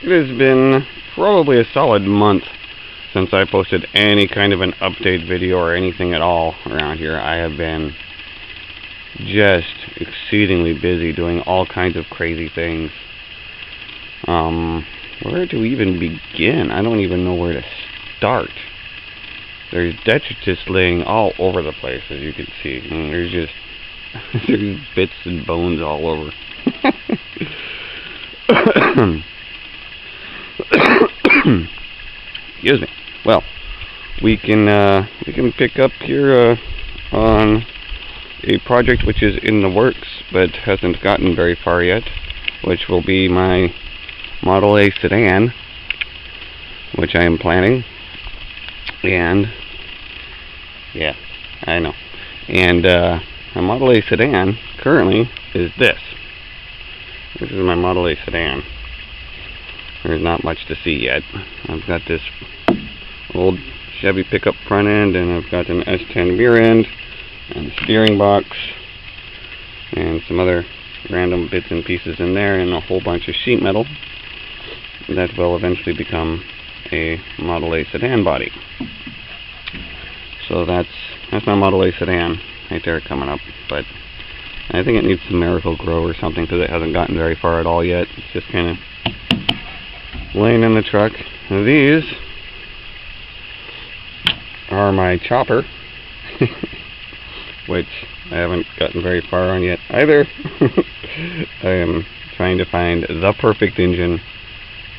It has been probably a solid month since I posted any kind of an update video or anything at all around here. I have been just exceedingly busy doing all kinds of crazy things. Um, where to even begin? I don't even know where to start. There's detritus laying all over the place, as you can see. And there's just there's bits and bones all over. Excuse me. Well, we can uh, we can pick up here uh, on a project which is in the works but hasn't gotten very far yet, which will be my Model A sedan, which I am planning. And yeah, I know. And uh, my Model A sedan currently is this. This is my Model A sedan. There's not much to see yet. I've got this old Chevy pickup front end and I've got an S10 rear end and steering box and some other random bits and pieces in there and a whole bunch of sheet metal that will eventually become a Model A sedan body. So that's that's my Model A sedan right there coming up, but I think it needs some Miracle-Gro or something because it hasn't gotten very far at all yet. It's just kind of laying in the truck. These are my chopper, which I haven't gotten very far on yet either. I am trying to find the perfect engine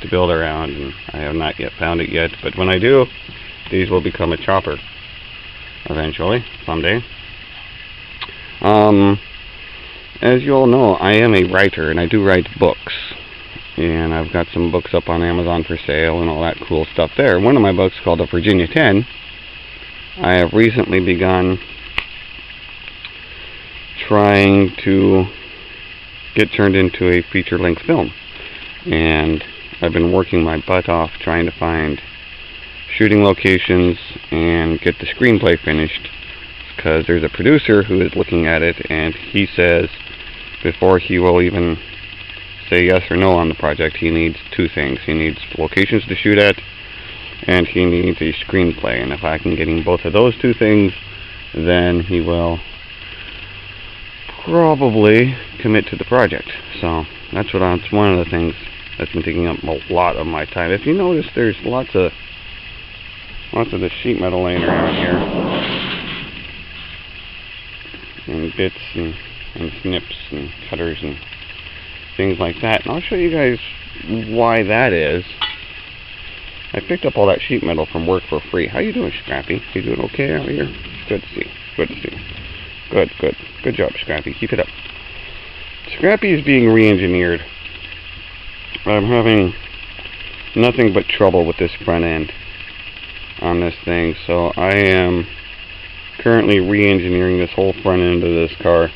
to build around, and I have not yet found it yet, but when I do, these will become a chopper eventually, someday. Um, as you all know, I am a writer, and I do write books. And I've got some books up on Amazon for sale and all that cool stuff there. One of my books called The Virginia 10, I have recently begun trying to get turned into a feature-length film. And I've been working my butt off trying to find shooting locations and get the screenplay finished because there's a producer who is looking at it and he says before he will even say yes or no on the project he needs two things. He needs locations to shoot at and he needs a screenplay and if I can get him both of those two things then he will probably commit to the project. So that's what I'm, that's one of the things that's been taking up a lot of my time. If you notice, there's lots of lots of the sheet metal laying around here, and bits and, and snips and cutters and things like that. And I'll show you guys why that is. I picked up all that sheet metal from work for free. How you doing, Scrappy? You doing okay out here? Good to see. Good to see. Good, good. Good job, Scrappy. Keep it up. Scrappy is being re-engineered I'm having nothing but trouble with this front end on this thing so I am currently re-engineering this whole front end of this car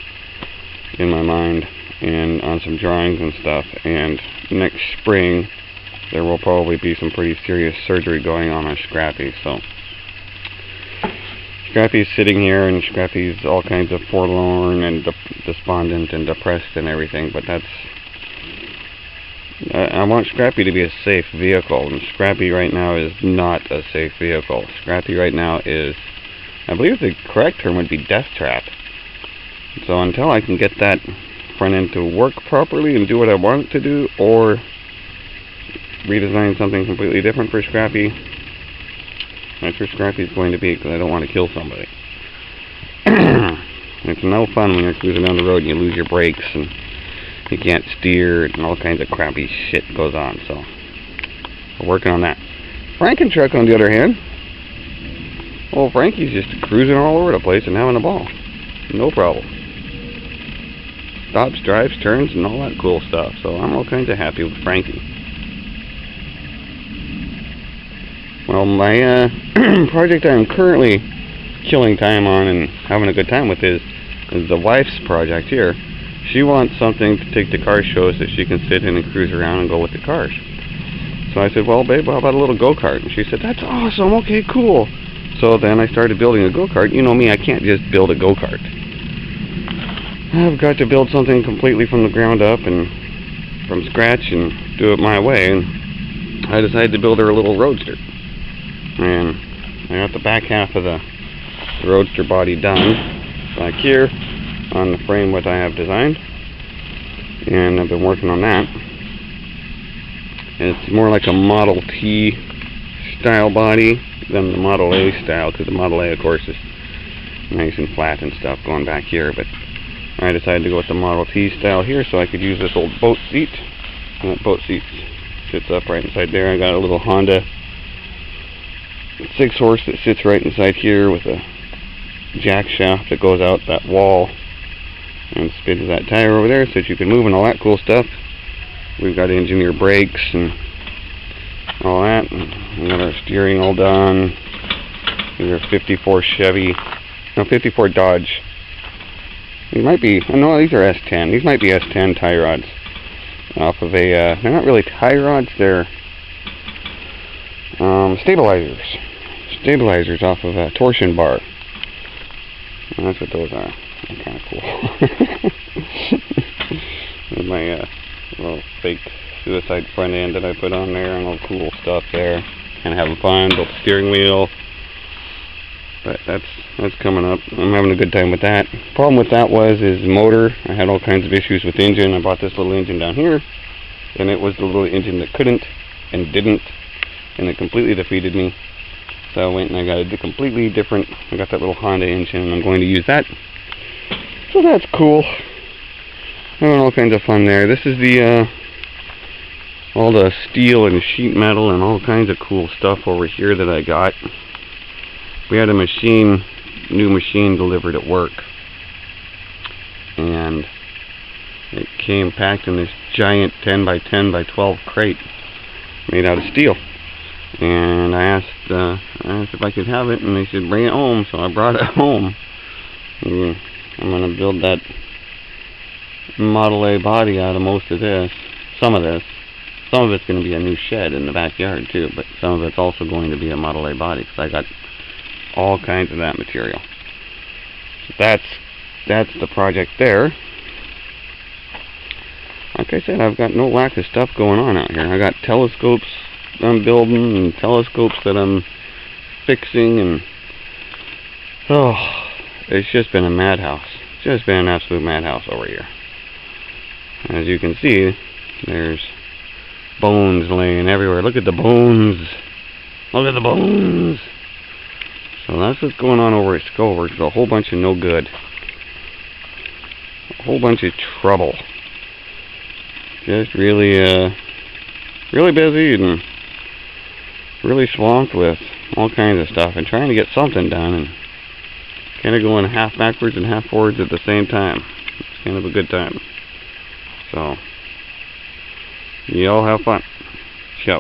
in my mind and on some drawings and stuff and next spring there will probably be some pretty serious surgery going on on Scrappy so Scrappy's sitting here and Scrappy's all kinds of forlorn and de despondent and depressed and everything but that's I want Scrappy to be a safe vehicle, and Scrappy right now is not a safe vehicle. Scrappy right now is, I believe the correct term would be death trap. So until I can get that front end to work properly and do what I want it to do, or redesign something completely different for Scrappy, that's where Scrappy's going to be, because I don't want to kill somebody. it's no fun when you're cruising down the road and you lose your brakes and you can't steer and all kinds of crappy shit goes on so we're working on that. Frankentruck on the other hand well Frankie's just cruising all over the place and having a ball. No problem stops drives turns and all that cool stuff so I'm all kinds of happy with Frankie well my uh, project I'm currently killing time on and having a good time with is, is the wife's project here she wants something to take to car shows that she can sit in and cruise around and go with the cars. So I said, well, babe, how about a little go-kart? And she said, that's awesome. Okay, cool. So then I started building a go-kart. You know me, I can't just build a go-kart. I've got to build something completely from the ground up and from scratch and do it my way. And I decided to build her a little roadster. And I got the back half of the roadster body done back here on the frame what I have designed. And I've been working on that. And it's more like a Model T style body than the Model A style, because the Model A, of course, is nice and flat and stuff going back here. But I decided to go with the Model T style here so I could use this old boat seat. And that boat seat sits up right inside there. I got a little Honda six horse that sits right inside here with a jack shaft that goes out that wall and spins that tire over there so that you can move and all that cool stuff. We've got engineer brakes and all that. We got our steering all done. Are 54 Chevy, no 54 Dodge. These might be, no, these are S10. These might be S10 tie rods off of a, uh, they're not really tie rods, they're um, stabilizers. Stabilizers off of a torsion bar. And that's what those are. They're kind of cool. With my uh, little fake suicide front end that I put on there and all cool stuff there. Kind of having fun. Built a steering wheel. But that's that's coming up. I'm having a good time with that. Problem with that was is motor. I had all kinds of issues with engine. I bought this little engine down here, and it was the little engine that couldn't and didn't, and it completely defeated me. So I went and I got a completely different. I got that little Honda engine, and I'm going to use that. So that's cool. Having all kinds of fun there. This is the uh, all the steel and sheet metal and all kinds of cool stuff over here that I got. We had a machine, new machine delivered at work. And it came packed in this giant 10 by 10 by 12 crate made out of steel. And I asked, uh, I asked if I could have it, and they said bring it home. So I brought it home. And I'm gonna build that Model A body out of most of this, some of this. Some of it's going to be a new shed in the backyard too, but some of it's also going to be a Model A body because I got all kinds of that material. That's that's the project there. Like I said, I've got no lack of stuff going on out here. I got telescopes I'm building and telescopes that I'm fixing and oh, it's just been a madhouse. Just been an absolute madhouse over here. As you can see, there's bones laying everywhere. Look at the bones. Look at the bones. So that's what's going on over at Scover. a whole bunch of no good. A whole bunch of trouble. Just really, uh, really busy and really swamped with all kinds of stuff and trying to get something done and kind of going half backwards and half forwards at the same time. It's kind of a good time. So, you all have fun. Ciao.